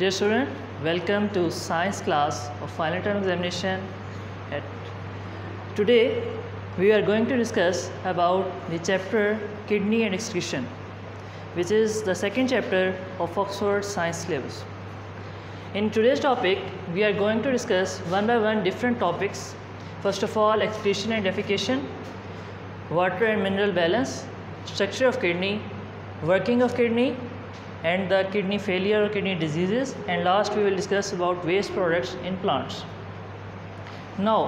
Dear student, welcome to science class of final term examination. At today, we are going to discuss about the chapter kidney and excretion, which is the second chapter of Oxford Science syllabus. In today's topic, we are going to discuss one by one different topics. First of all, excretion and defecation, water and mineral balance, structure of kidney, working of kidney, and the kidney failure or kidney diseases and last we will discuss about waste products in plants now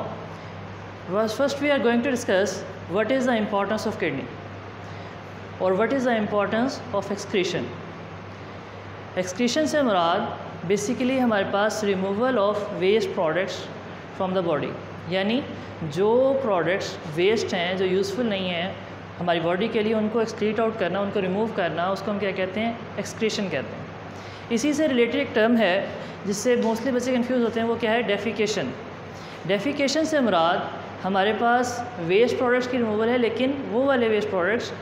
first we are going to discuss what is the importance of kidney or what is the importance of excretion excretion से मुराद basically हमारे पास removal of waste products from the body यानी जो products waste हैं जो useful नहीं हैं हमारी body के लिए उनको एक्सक्रीट आउट करना, उनको रिमूव करना, उसको हम क्या कहते हैं? एक्सक्रीशन कहते हैं। इसी से रिलेटेड एक टर्म है, जिससे मोस्टली बच्चे कन्फ्यूज़ होते हैं, वो क्या है? डेफिकेशन डेफिकेशन से मुराद हमारे पास वेस्ट प्रोडक्ट्स की रिमूवल है, लेकिन वो वाले वेस्ट प्रोडक्ट्स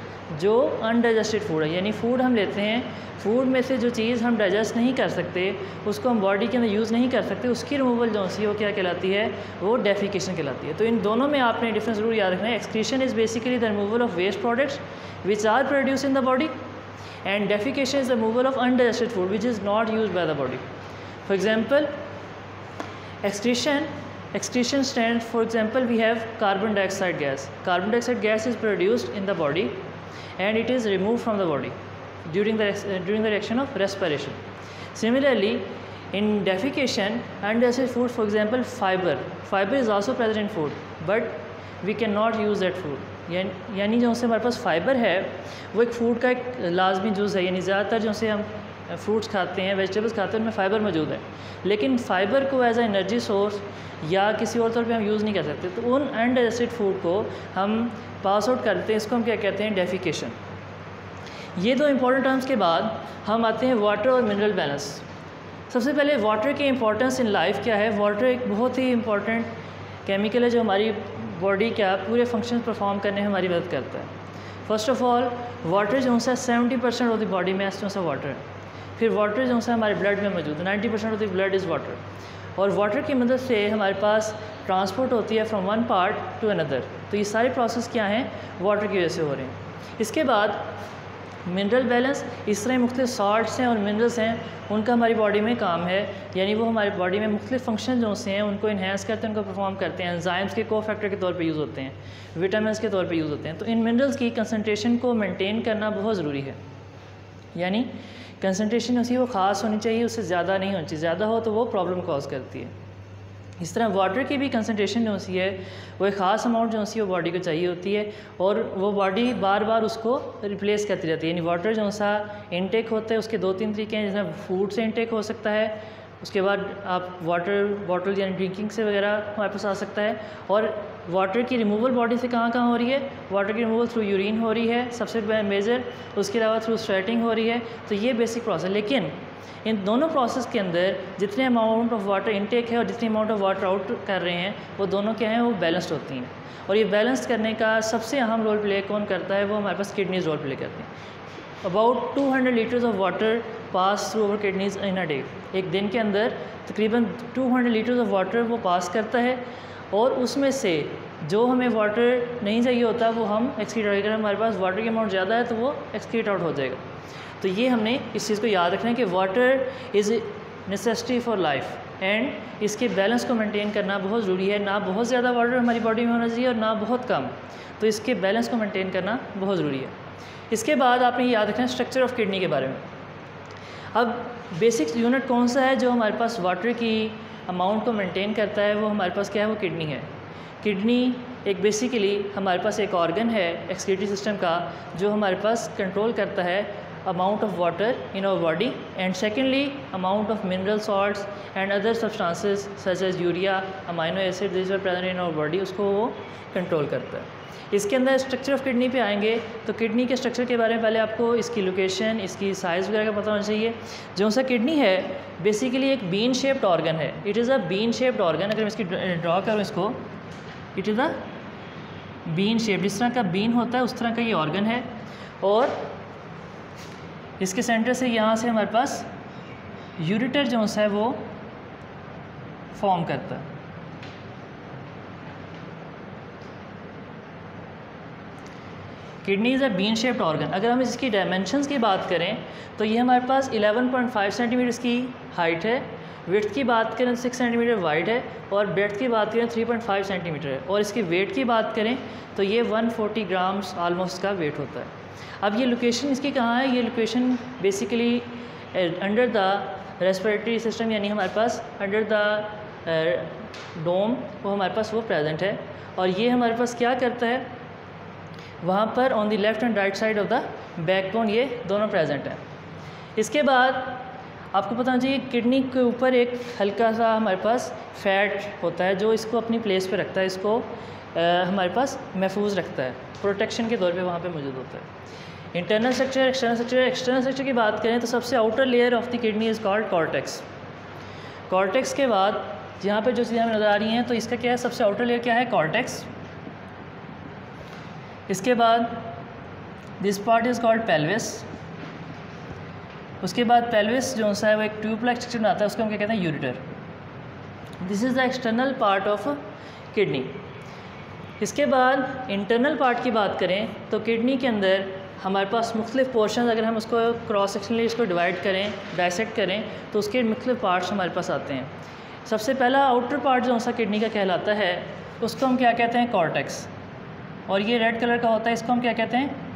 जो अनडाइजेस्टेड फ़ूड है, यानी फ़ूड हम लेते हैं फ़ूड में से जो चीज़ हम डाइजेस्ट नहीं कर सकते, उसको हम बॉडी के अंदर यूज़ नहीं कर सकते, उसकी रिमूवल जो सी वो क्या कहलाती है? वो डेफिकेशन कहलाती है। तो इन दोनों में आपने डिफरेंस ज़रूर याद रखना है। Excretion is basically the removal of waste products which are produce in the body and defecation is the removal of undigested food which is not use by the body for example excretion excretion stands, for example, we have carbon dioxide gas. Carbon dioxide gas is produced in the body and it is removed from the body during the, uh, during the reaction of respiration. Similarly, in defecation as food, for example, fiber. Fiber is also present in food, but we cannot use that food. यानी जो से हमारे पास fibre है वो एक food का एक लाजमी जूस है यानी ज़्यादातर जो से हम फ्रूट्स खाते हैं, वेजिटेबल्स खाते हैं, उनमें फ़ाइबर मौजूद है। लेकिन फ़ाइबर को एज आ एनर्जी सोर्स या किसी और तौर पे हम यूज़ नहीं कर सकते। तो उन अनडाइजेस्टेड फ़ूड को हम पास आउट करते हैं, इसको हम क्या कहते हैं डेफिकेशन ये दो इंपॉर्टेंट टर्म्स के बाद हम आते हैं वाटर और मिनरल बैलेंस सबसे पहले वाटर की इंपॉर्टेंस इन लाइफ क्या है? वाटर एक बहुत ही इंपॉर्टेंट केमिकल है जो हमारी बॉडी क्या, पूरे फ़ंक्शन परफॉर्म करने में हमारी मदद करता है। फ़र्स्ट ऑफ़ ऑल वाटर जो है seventy percent of the body में जो सा वाटर है। फिर वाटर जो है, हमारे ब्लड में मौजूद है। Ninety percent of the blood is water और वाटर की मदद से हमारे पास ट्रांसपोर्ट होती है from one part to another तो ये सारे प्रोसेस क्या हैं? वाटर की वजह से हो रहे हैं। इसके बाद मिनरल बैलेंस इस तरह मुख्तु सॉल्ट्स हैं और मिनरल्स हैं, उनका हमारी बॉडी में काम है। यानी वो हमारी बॉडी में मुख्तु फ़ंक्शन जो से हैं, उनको इन्हेंस करते हैं, उनको परफॉर्म करते हैं। एंजाइम्स के को फैक्टर के तौर पे यूज़ होते हैं। विटामिन के तौर पे यूज़ होते हैं। तो इन मिनरल्स की कंसनट्रेशन को मेनटेन करना बहुत ज़रूरी है। यानी कंसनट्रेशन उसी वो ख़ास होनी चाहिए, उससे ज़्यादा नहीं होनी चाहिए। ज़्यादा हो तो वो प्रॉब्लम कॉज करती है। इस तरह वाटर की भी कंसनट्रेशन जो है, वो एक ख़ास अमाउंट जो सी वो बॉडी को चाहिए होती है और वो बॉडी बार बार उसको रिप्लेस करती रहती है। यानी वाटर जो सा इनटेक होता है, उसके दो तीन तरीके हैं। जिसमें फ़ूड से इनटेक हो सकता है, उसके बाद आप वाटर बॉटल यानी ड्रिंकिंग से वगैरह हमारे पास आ सकता है और वाटर की रिमूवल बॉडी से कहाँ कहाँ हो रही है? वाटर की रिमूवल थ्रू यूरिन हो रही है, सबसे मेजर उसके अलावा थ्रू स्वेटिंग हो रही है तो ये बेसिक प्रोसेस लेकिन, इन दोनों प्रोसेस के अंदर जितने अमाउंट ऑफ़ वाटर इनटेक है और जितने अमाउंट ऑफ़ वाटर आउट कर रहे हैं, वो दोनों क्या हैं? वो बैलेंस्ड होती हैं। और ये बैलेंस करने का सबसे अहम रोल प्ले कौन करता है? वो हमारे पास किडनीज रोल प्ले करती हैं। About 200 litres of water pass through over kidneys in a day एक दिन के अंदर तकरीबन 200 लीटर्स ऑफ़ वाटर वो पास करता है। और उसमें से जो हमें वाटर नहीं चाहिए होता, वो हम एक्सक्रीट आउट अगर हमारे पास वाटर की अमाउंट ज़्यादा है तो वो एक्सक्रीट आउट हो जाएगा। तो ये हमने इस चीज़ को याद रखना है कि water is necessity for life and इसके बैलेंस को मेंटेन करना बहुत ज़रूरी है। ना बहुत ज़्यादा वाटर हमारी बॉडी में होना चाहिए और ना बहुत कम। तो इसके बैलेंस को मेंटेन करना बहुत ज़रूरी है। इसके बाद आपने याद रखना है स्ट्रक्चर ऑफ़ किडनी के बारे में। अब बेसिक यूनिट कौन सा है जो हमारे पास वाटर की अमाउंट को मेंटेन करता है, वो हमारे पास क्या है? वो किडनी है। किडनी एक बेसिकली हमारे पास एक ऑर्गन है एक्सक्यूटिव सिस्टम का, जो हमारे पास कंट्रोल करता है amount of water in our body and secondly amount of mineral salts and other substances such as urea amino acid this were present in our body उसको वो कंट्रोल करता है। इसके अंदर स्ट्रक्चर ऑफ़ किडनी पे आएँगे तो किडनी के स्ट्रक्चर के बारे में पहले आपको इसकी लोकेशन इसकी साइज़ वगैरह का पता होना चाहिए। जो सा किडनी है बेसिकली एक बीन शेप्ड ऑर्गन है। It is a bean shaped organ अगर मैं इसकी ड्रॉ करूँ इसको it is a bean shape जिस तरह का बीन होता है, उस तरह का ये ऑर्गन है। और इसके सेंटर से यहाँ से हमारे पास यूरिटर जो है, वो फॉर्म करता है। Kidney is a bean shaped organ अगर हम इसकी डायमेंशंस की बात करें तो ये हमारे पास 11.5 सेंटीमीटर इसकी हाइट है विथ की बात करें सिक्स सेंटीमीटर वाइड है, और ब्रेथ की बात करें थ्री पॉइंट फाइव सेंटीमीटर है. और इसकी वेट की बात करें तो ये वन फोर्टी ग्राम्स आलमोस्ट का वेट होता है. अब ये लोकेशन इसकी कहाँ है? ये location basically under the respiratory system यानी हमारे पास अंडर द डोम वो हमारे पास वो प्रेजेंट है. और ये हमारे पास क्या करता है? वहाँ पर on the left and right side of the backbone ये दोनों प्रेजेंट हैं। इसके बाद आपको पता होना चाहिए किडनी के ऊपर एक हल्का सा हमारे पास फैट होता है जो इसको अपनी प्लेस पे रखता है इसको आ, हमारे पास महफूज रखता है। प्रोटेक्शन के तौर पे वहाँ पे मौजूद होता है। Internal structure external structure external structure की बात करें तो सबसे outer layer of the kidney is called cortex cortex के बाद यहाँ पर जो चीज़ें हमें नज़र आ रही हैं तो इसका क्या है सबसे आउटर लेयर क्या है? कॉर्टेक्स इसके बाद this part is called pelvis उसके बाद पेल्विस जो है, वो एक ट्यूब लाइक स्ट्रक्चर आता है, उसको हम क्या कहते हैं? Ureter this is the external part of kidney इसके बाद इंटरनल पार्ट की बात करें तो किडनी के अंदर हमारे पास मुख्तलिफ़ पोर्शन अगर हम उसको क्रॉस सेक्शनली इसको डिवाइड करें डायसेक्ट करें तो उसके मुख्तलिफ़ पार्ट्स हमारे पास आते हैं. सबसे पहला आउटर पार्ट जो सा किडनी का कहलाता है, उसको हम क्या कहते हैं? कॉर्टेक्स और ये रेड कलर का होता है, इसको हम क्या कहते हैं?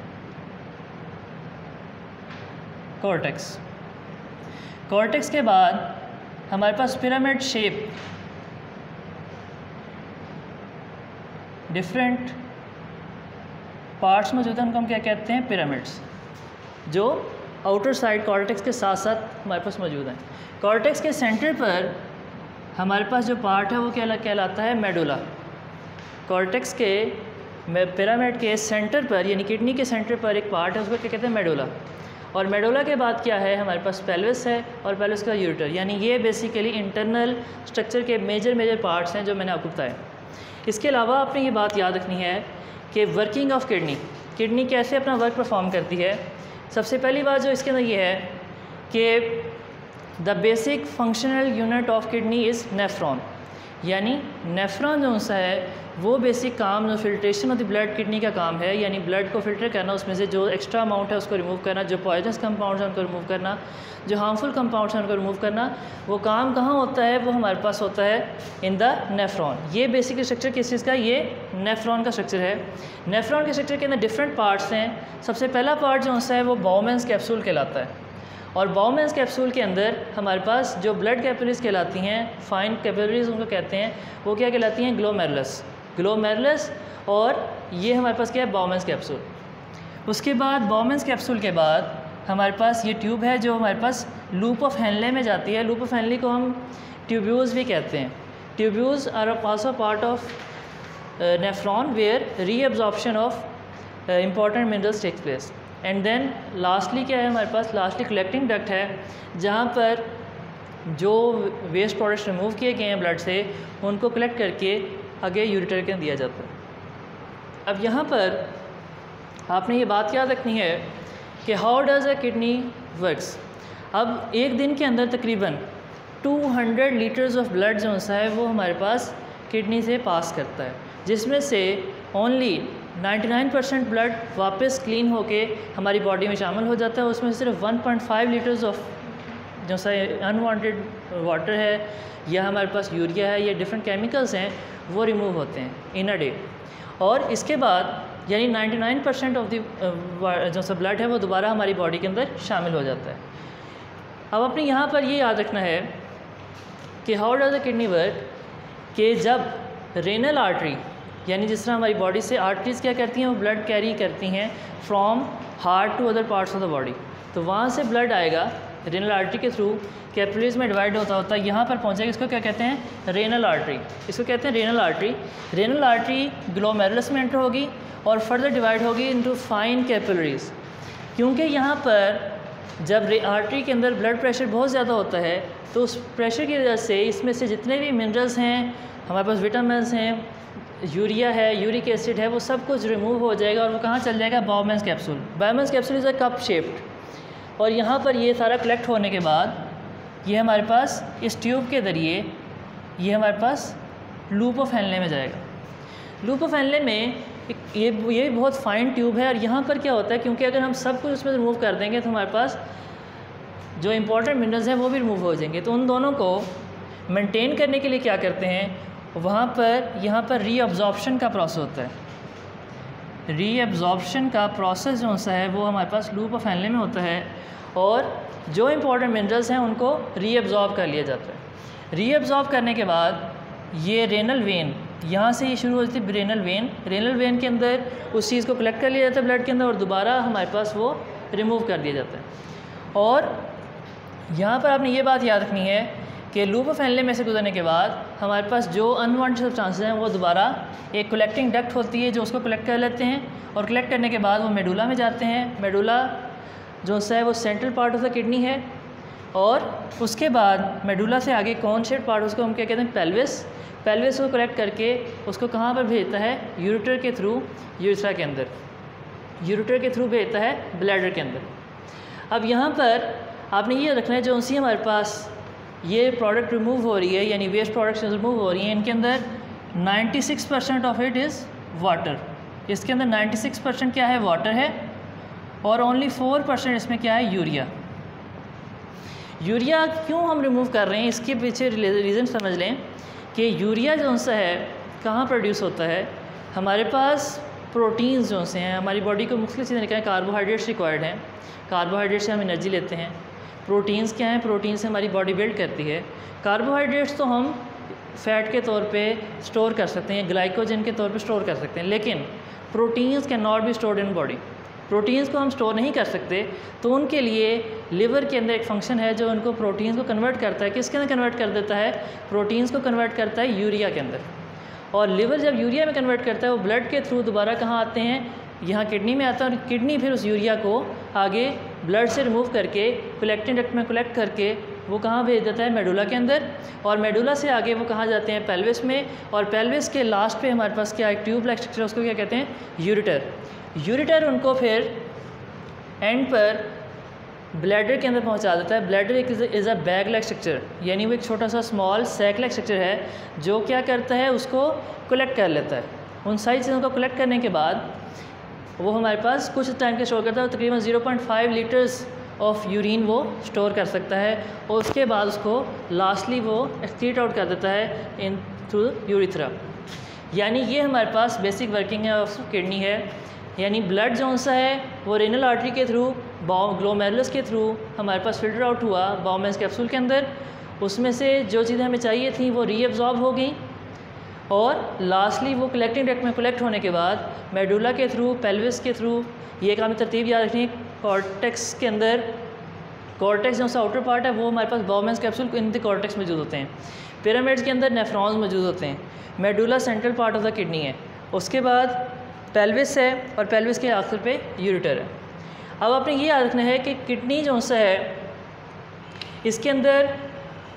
कॉर्टेक्स कॉर्टेक्स के बाद हमारे पास पिरामिड शेप डिफरेंट पार्ट्स मौजूद हैं, उनको हम क्या कहते हैं? पिरामिड्स जो आउटर साइड कॉर्टेक्स के साथ साथ हमारे पास मौजूद हैं। कॉर्टेक्स के सेंटर पर हमारे पास जो पार्ट है, वो क्या कहलाता है? मेडुला कॉर्टेक्स के पिरामिड के सेंटर पर, यानी किडनी के सेंटर पर एक पार्ट है, उसको क्या कहते हैं? मेडोला और मेडोला के बाद क्या है? हमारे पास पेल्विस है और पेल्विस का यूरिटर यानी ये बेसिकली इंटरनल स्ट्रक्चर के मेजर मेजर पार्ट्स हैं जो मैंने आपको बताया इसके अलावा आपने ये बात याद रखनी है कि वर्किंग ऑफ़ किडनी किडनी कैसे अपना वर्क परफॉर्म करती है? सबसे पहली बात जो इसके अंदर ये है कि the basic functional unit of kidney is nephron यानी नेफ्रॉन जो सा है वो बेसिक काम जो filtration of the blood kidney का काम है, यानी ब्लड को फ़िल्टर करना, उसमें से जो एक्स्ट्रा अमाउंट है उसको रिमूव करना, जो पॉइजनस कंपाउंड्स हैं उनको रिमूव करना, जो हार्मफुल कंपाउंड्स हैं उनको रिमूव करना, वो काम कहाँ होता है? वो हमारे पास होता है इन द नेफ्रॉन ये बेसिक स्ट्रक्चर किस चीज़ का? ये नेफ्रॉन का स्ट्रक्चर है। नेफ्रॉन के स्ट्रक्चर के अंदर डिफरेंट पार्ट्स हैं। सबसे पहला पार्ट जो होता है वो बाउमेंस कैप्सूल कहलाता है। और बाउमेंस कैप्सूल के अंदर हमारे पास जो ब्लड कैपिलरीज कहलाती हैं फाइन कैपिलरीज उनको कहते हैं, वो क्या कहलाती हैं? ग्लोमेरलस ग्लोमेरलस और ये हमारे पास क्या है? बॉमेंस कैप्सूल उसके बाद बॉमेंस कैप्सूल के बाद हमारे पास ये ट्यूब है जो हमारे पास लूप ऑफ़ हैनले में जाती है। लूप ऑफ़ हैनले को हम ट्यूब्यूज़ भी कहते हैं। Tubules are also part of nephron where reabsorption of important minerals takes place and then lastly क्या है हमारे पास? लास्टली कलेक्टिंग डक्ट है, जहाँ पर जो वेस्ट प्रोडक्ट्स रिमूव किए गए हैं ब्लड से, उनको कलेक्ट करके आगे यूरिटर के दिया जाता है। अब यहाँ पर आपने ये बात याद रखनी है कि how does a kidney works अब एक दिन के अंदर तकरीबन 200 लीटर्स ऑफ़ ब्लड जो सा है, वो हमारे पास किडनी से पास करता है, जिसमें से ओनली 99 परसेंट ब्लड वापस क्लीन होके हमारी बॉडी में शामिल हो जाता है उसमें सिर्फ़ 1.5 लीटर्स ऑफ़ जो सा अनवांटेड वाटर है, या हमारे पास यूरिया है, या डिफरेंट केमिकल्स हैं, वो रिमूव होते हैं इन अ डे और इसके बाद, यानी 99 परसेंट ऑफ़ दी जो सा ब्लड है, वो दोबारा हमारी बॉडी के अंदर शामिल हो जाता है. अब अपने यहाँ पर ये याद रखना है कि how does the kidney work कि जब रेनल आर्टरी यानी जिस तरह हमारी बॉडी से आर्टरीज क्या करती हैं, वो ब्लड कैरी करती हैं from heart to other parts of the body तो वहाँ से ब्लड आएगा रेनल आर्टरी के थ्रू कैपिलरीज में डिवाइड होता होता है यहाँ पर पहुँचेगा, इसको क्या कहते हैं? रेनल आर्टरी इसको कहते हैं renal artery renal artery glomerulus में एंटर होगी और फर्दर डिवाइड होगी इनटू फाइन कैपिलरीज क्योंकि यहाँ पर जब आर्टरी के अंदर ब्लड प्रेशर बहुत ज़्यादा होता है तो उस प्रेशर की वजह से इसमें से जितने भी मिनरल्स हैं, हमारे पास विटामिन हैं यूरिया है यूरिक एसिड है, वो सब कुछ रिमूव हो जाएगा और वो कहाँ चल जाएगा? Bowman's capsule Bowman's capsule is a cup shaped और यहाँ पर ये सारा कलेक्ट होने के बाद, ये हमारे पास इस ट्यूब के ज़रिए, ये हमारे पास लूप एनले में जाएगा। लूप एनले में एक, ये ये बहुत फाइन ट्यूब है और यहाँ पर क्या होता है, क्योंकि अगर हम सब कुछ उसमें रिमूव कर देंगे तो हमारे पास जो इंपॉर्टेंट मिनरल्स हैं वो भी रिमूव हो जाएँगे। तो उन दोनों को मेंटेन करने के लिए क्या करते हैं, वहाँ पर, यहाँ पर रीअब्जॉर्प्शन का प्रोसेस होता है। रीअब्जॉर्प्शन का प्रोसेस जो सा है, वो हमारे पास लूप ऑफ़ एनले में होता है और जो इंपॉर्टेंट मिनरल्स हैं, उनको रीअब्जॉर्ब कर लिया जाता है। रीअब्जॉर्ब करने के बाद ये रेनल वेन यहाँ से ये शुरू होती है रेनल वेन रेनल वेन के अंदर उस चीज़ को कलेक्ट कर लिया जाता है ब्लड के अंदर और दोबारा हमारे पास वो रिमूव कर दिया जाता है। और यहाँ पर आपने ये बात याद रखनी है कि लूप ऑफ़ एनले में से गुजरने के बाद हमारे पास जो अनवांटेड सब्सटेंसेस हैं, वो दोबारा एक कलेक्टिंग डक्ट होती है जो उसको कलेक्ट कर लेते हैं और कलेक्ट करने के बाद वो मेडुला में जाते हैं। मेडुला जो सा है, वो central part of the kidney है और उसके बाद मेडुला से आगे कौन शेड पार्ट उसको हम क्या कहते हैं पेल्विस पेल्विस को कलेक्ट करके उसको कहाँ पर भेजता है? यूरिटर के थ्रू यूरिथ्रा के अंदर। यूरिटर के थ्रू भेजता है ब्लैडर के अंदर। अब यहाँ पर आपने ये रखना है, जो सी हमारे पास ये प्रोडक्ट रिमूव हो रही है, यानी वेस्ट प्रोडक्ट्स रिमूव हो रही हैं, इनके अंदर 96 percent of it is water इसके अंदर 96 परसेंट क्या है? वाटर है, और ओनली फोर परसेंट इसमें क्या है? यूरिया यूरिया क्यों हम रिमूव कर रहे हैं? इसके पीछे रीज़न समझ लें कि यूरिया जो सा है, कहाँ प्रोड्यूस होता है? हमारे पास प्रोटीन्स जो से हैं, हमारी बॉडी को मुख्तु चीज़ें कार्बोहाइड्रेट्स रिक्वायर्ड हैं। कार्बोहाइड्रेट से हम एनर्जी लेते हैं। प्रोटीन्स क्या हैं? प्रोटीन से हमारी बॉडी बिल्ड करती है। कार्बोहाइड्रेट्स तो हम फैट के तौर पे स्टोर कर सकते हैं, ग्लाइकोजन के तौर पे स्टोर कर सकते हैं, लेकिन proteins can not be stored in body. Proteins को हम स्टोर नहीं कर सकते तो उनके लिए लिवर के अंदर एक फ़ंक्शन है जो उनको प्रोटीन्स को कन्वर्ट करता है। किसके अंदर कन्वर्ट कर देता है? प्रोटीन्स को कन्वर्ट करता है यूरिया के अंदर। और लिवर जब यूरिया में कन्वर्ट करता है, वो ब्लड के थ्रू दोबारा कहाँ आते हैं? यहाँ किडनी में आता है और किडनी फिर उस यूरिया को आगे ब्लड से रिमूव करके कलेक्टिंग डक्ट में कलेक्ट करके, वो कहाँ भेज देता है? मेडुला के अंदर। और मेडुला से आगे वो कहाँ जाते हैं? पेल्विस में। और पेल्विस के लास्ट पे हमारे पास क्या एक ट्यूब लाइक स्ट्रक्चर उसको क्या कहते हैं? यूरिटर यूरिटर उनको फिर एंड पर ब्लैडर के अंदर पहुँचा देता है। ब्लैडर एक is a bag like structure यानी वो एक छोटा सा स्मॉल सैक लाइक स्ट्रक्चर है, जो क्या करता है? उसको कलेक्ट कर लेता है। उन सारी चीज़ों को कलेक्ट करने के बाद वो हमारे पास कुछ टाइम के स्टोर करता है तकरीबन 0.5 लीटर्स ऑफ़ यूरिन वो स्टोर कर सकता है और उसके बाद उसको लास्टली वो एक्सक्रीट आउट कर देता है इन थ्रू यूरिथ्रा यानी ये हमारे पास बेसिक वर्किंग है ऑफ़ किडनी है। यानी ब्लड जो सा है, वो रेनल आर्टरी के थ्रू ग्लोमेरुलस के थ्रू हमारे पास फ़िल्टर आउट हुआ बाउमेंस कैप्सूल के अंदर। उसमें से जो चीज़ें हमें चाहिए थी, वो रीअब्जॉर्ब हो गई। और लास्टली वो कलेक्टिंग डेक्ट में कलेक्ट होने के बाद मेडुला के थ्रू पेल्विस के थ्रू ये काम तरतीब याद रखनी कॉर्टेक्स के अंदर कॉर्टेक्स जो सा आउटर पार्ट है, वो हमारे पास Bowman's capsule in the cortex मौजूद होते हैं। पिरामिड्स के अंदर नेफ्रॉन्स मौजूद होते हैं। Medulla central part of the kidney है। उसके बाद पेल्विस है और पेल्विस के आखिर पे यूरिटर है। अब आपने ये याद रखना है कि किडनी जो सा है, इसके अंदर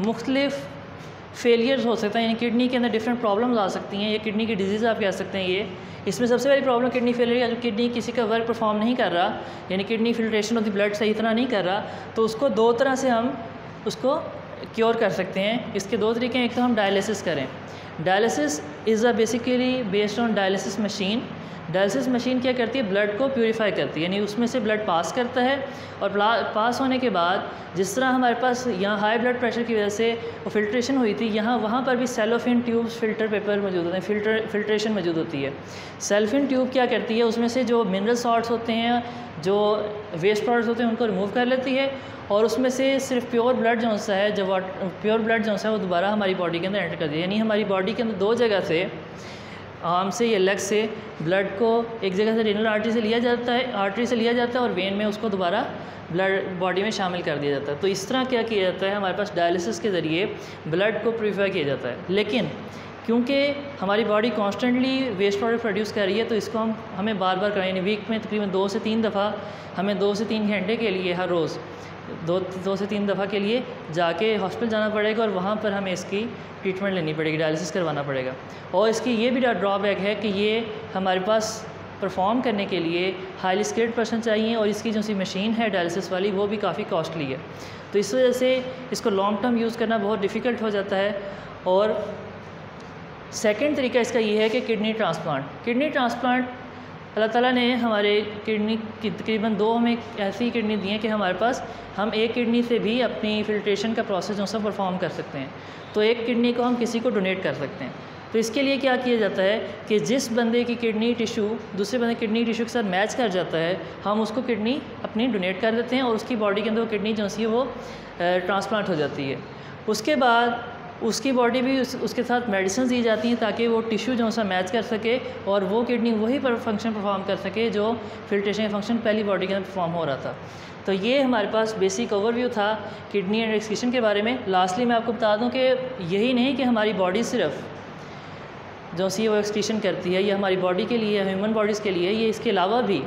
मुख्तलिफ़ फेलियर्स हो सकते हैं, यानी किडनी के अंदर डिफरेंट प्रॉब्लम्स आ सकती हैं, या किडनी की डिज़ीज़ आप कह सकते हैं ये। इसमें सबसे बड़ी प्रॉब्लम किडनी फेलियर है जो किडनी किसी का वर्क परफॉर्म नहीं कर रहा, यानी kidney filtration of the blood सही तरह नहीं कर रहा तो उसको दो तरह से हम उसको क्योर कर सकते हैं। इसके दो तरीके हैं, एक तो हम डायलिसिस करें। Dialysis is a basically based on dialysis machine dialysis machine क्या करती है? ब्लड को प्योरीफाई करती है, यानी उसमें से ब्लड पास करता है और पास होने के बाद जिस तरह हमारे पास यहाँ हाई ब्लड प्रेशर की वजह से फिल्ट्रेशन हुई थी, यहाँ, वहाँ पर भी सेलोफिन ट्यूब्स फ़िल्टर पेपर मौजूद होते हैं फ़िल्टर फिल्ट्रेशन मौजूद होती है। सेल्फिन ट्यूब क्या करती है? उसमें से जो मिनरल सॉल्ट्स होते हैं, जो वेस्ट प्रोडक्ट्स होते हैं, उनको रिमूव कर लेती है और उसमें से सिर्फ़ प्योर ब्लड जो सा है जो प्योर ब्लड जो सा है, वो दोबारा हमारी बॉडी के अंदर एंटर कर दिया यानी हमारी बॉडी के अंदर दो जगह से आर्म से या लेग से ब्लड को एक जगह से रेनल आर्टरी से लिया जाता है आर्टरी से लिया जाता है और वेन में उसको दोबारा ब्लड बॉडी में शामिल कर दिया जाता है। तो इस तरह क्या किया जाता है? हमारे पास डायलिसिस के ज़रिए ब्लड को प्रीफर किया जाता है। लेकिन क्योंकि हमारी body constantly waste product produce कर रही है तो इसको हम, हमें बार बार कराएँगे वीक में तकरीबन दो से तीन दफ़ा हमें दो से तीन घंटे के लिए हर रोज़ दो दो से तीन दफ़ा के लिए जाके हॉस्पिटल जाना पड़ेगा और वहाँ पर हमें इसकी ट्रीटमेंट लेनी पड़ेगी डायलिसिस करवाना पड़ेगा। और इसकी ये भी ड्रॉबैक है कि ये हमारे पास परफॉर्म करने के लिए हाईली स्किल्ड पर्सन चाहिए और इसकी जो सी मशीन है डायलिसिस वाली, वो भी काफ़ी कॉस्टली है। तो इस वजह से इसको लॉन्ग टर्म यूज़ करना बहुत डिफ़िकल्ट हो जाता है। और सेकेंड तरीका इसका ये है कि किडनी ट्रांसप्लांट किडनी ट्रांसप्लांट अल्लाह ताला ने हमारे किडनी की तकरीबन दो हमें ऐसी किडनी दी हैं कि हमारे पास हम एक किडनी से भी अपनी फिल्ट्रेशन का प्रोसेस जो सब परफॉर्म कर सकते हैं। तो एक किडनी को हम किसी को डोनेट कर सकते हैं। तो इसके लिए क्या किया जाता है कि जिस बंदे की किडनी टिशू दूसरे बंदे किडनी टिशू के साथ मैच कर जाता है, हम उसको किडनी अपनी डोनेट कर देते हैं और उसकी बॉडी के अंदर वो किडनी जो सी वो ट्रांसप्लांट हो जाती है। उसके बाद उसकी बॉडी भी उस, उसके साथ मेडिसिन दी जाती हैं ताकि वो टिश्यू जो सा मैच कर सके और वो किडनी वही पर फ़ंक्शन परफॉर्म कर सके जो फिल्ट्रेशन फ़ंक्शन पहली बॉडी के अंदर परफॉर्म हो रहा था। तो ये हमारे पास बेसिक ओवरव्यू था किडनी एंड एक्सक्रीशन के बारे में। लास्टली मैं आपको बता दूँ कि यही नहीं कि हमारी बॉडी सिर्फ़ जो सी वो एक्सक्रीशन करती है ये हमारी बॉडी के लिए ह्यूमन बॉडीज़ के लिए ये इसके अलावा भी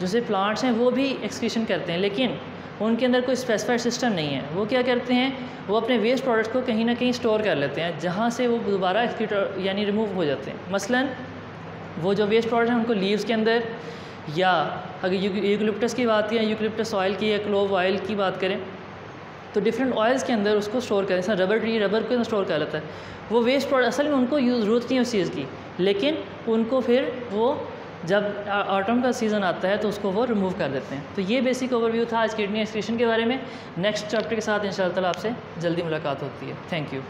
जैसे प्लांट्स हैं वो भी एक्सक्रीशन करते हैं। लेकिन उनके अंदर कोई स्पेसिफाइड सिस्टम नहीं है। वो क्या करते हैं? वो अपने वेस्ट प्रोडक्ट को कहीं ना कहीं स्टोर कर लेते हैं, जहाँ से वो दोबारा यानी रिमूव हो जाते हैं। मसलन, वो जो वेस्ट प्रोडक्ट हैं उनको लीव्स के अंदर, या अगर यूकलिप्टस की बात करें यूकलिप्टस ऑयल की या क्लोव ऑयल की बात करें तो डिफरेंट ऑयल्स के अंदर उसको स्टोर करें, जैसे रबर ट्री रबर को स्टोर कर लेता है। वो वेस्ट प्रोडक्ट असल में उनको यूज़ ज़रूरत नहीं है उस चीज़ की, लेकिन उनको फिर वो जब ऑटम का सीज़न आता है तो उसको वो रिमूव कर देते हैं। तो ये बेसिक ओवरव्यू था आज किडनी एक्सक्रीशन के बारे में। नेक्स्ट चैप्टर के साथ इन आपसे जल्दी मुलाकात होती है। Thank you